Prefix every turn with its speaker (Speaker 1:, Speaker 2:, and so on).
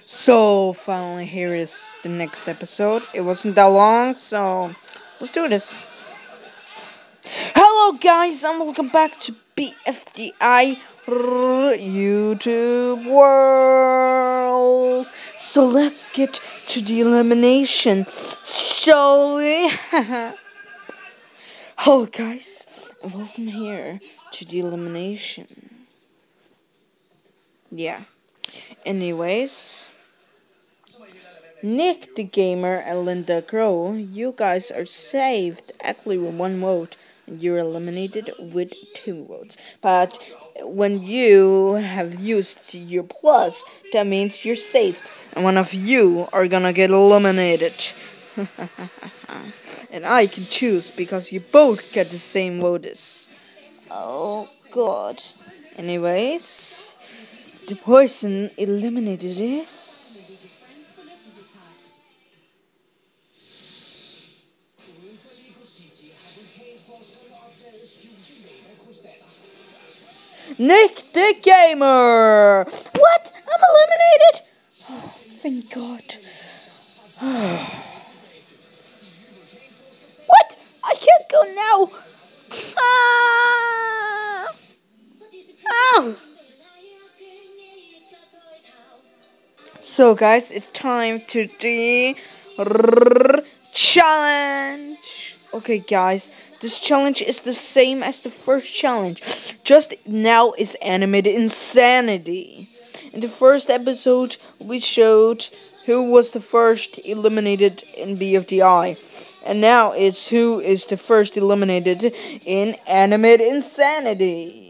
Speaker 1: So finally, here is the next episode. It wasn't that long, so let's do this. Hello, guys, and welcome back to BFDI YouTube world. So let's get to the elimination, shall we? Hello, guys, welcome here to the elimination. Yeah. Anyways. Nick the Gamer and Linda Crow, you guys are saved actually with one vote and you're eliminated with two votes. But when you have used your plus, that means you're saved and one of you are gonna get eliminated. and I can choose because you both get the same votes. Oh god. Anyways, the poison eliminated is. Nick the Gamer! What? I'm eliminated? Oh, thank God. So, guys, it's time to the challenge. Okay, guys, this challenge is the same as the first challenge, just now is animated insanity. In the first episode, we showed who was the first eliminated in BFDI, and now it's who is the first eliminated in animated insanity.